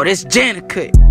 Oh, this Janet cut.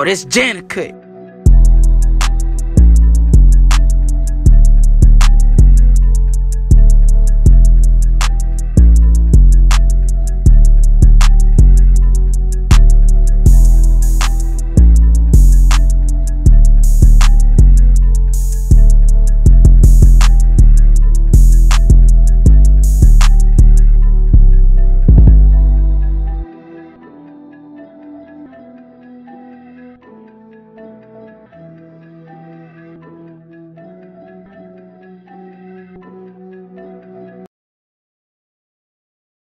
Oh, this Janet cut.